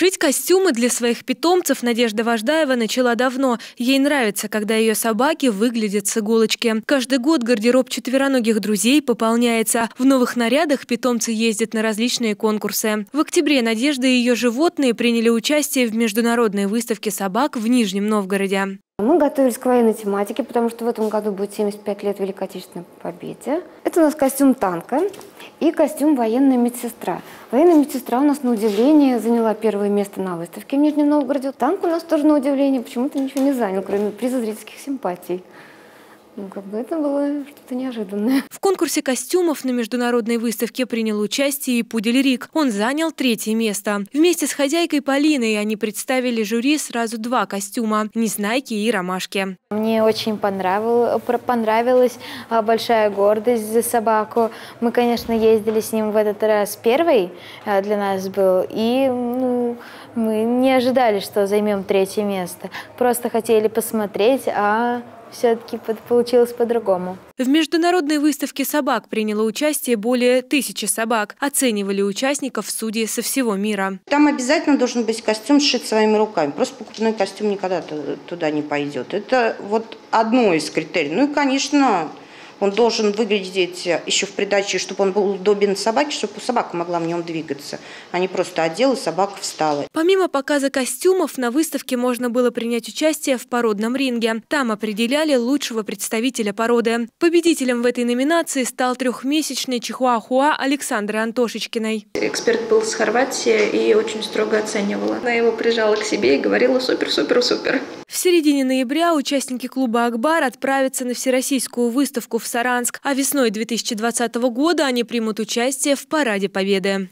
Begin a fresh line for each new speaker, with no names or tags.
Шить костюмы для своих питомцев Надежда Вождаева начала давно. Ей нравится, когда ее собаки выглядят с иголочки. Каждый год гардероб четвероногих друзей пополняется. В новых нарядах питомцы ездят на различные конкурсы. В октябре Надежда и ее животные приняли участие в международной выставке собак в Нижнем Новгороде.
Мы готовились к военной тематике, потому что в этом году будет 75 лет Великой Отечественной Победе. Это у нас костюм танка и костюм военная медсестра. Военная медсестра у нас, на удивление, заняла первое место на выставке в Нижнем Новгороде. Танк у нас тоже, на удивление, почему-то ничего не занял, кроме приза зрительских симпатий. Ну, как бы это было что-то неожиданное.
В конкурсе костюмов на международной выставке принял участие и Пудель Рик. Он занял третье место. Вместе с хозяйкой Полиной они представили жюри сразу два костюма – Незнайки и Ромашки.
Мне очень понравилось, понравилась а, большая гордость за собаку. Мы, конечно, ездили с ним в этот раз первый а, для нас был. И ну, мы не ожидали, что займем третье место. Просто хотели посмотреть, а все-таки получилось по-другому.
В международной выставке собак приняло участие более тысячи собак. Оценивали участников судьи со всего мира.
Там обязательно должен быть костюм сшит своими руками. Просто покупной костюм никогда туда не пойдет. Это вот одно из критерий. Ну и, конечно, он должен выглядеть еще в придаче, чтобы он был удобен собаке, чтобы собака могла в нем двигаться, а не просто одел и собака встала.
Помимо показа костюмов, на выставке можно было принять участие в породном ринге. Там определяли лучшего представителя породы. Победителем в этой номинации стал трехмесячный чихуахуа Александра Антошечкиной.
Эксперт был с Хорватии и очень строго оценивала. Она его прижала к себе и говорила супер-супер-супер.
В середине ноября участники клуба «Акбар» отправятся на всероссийскую выставку в Саранск, а весной 2020 года они примут участие в Параде Победы.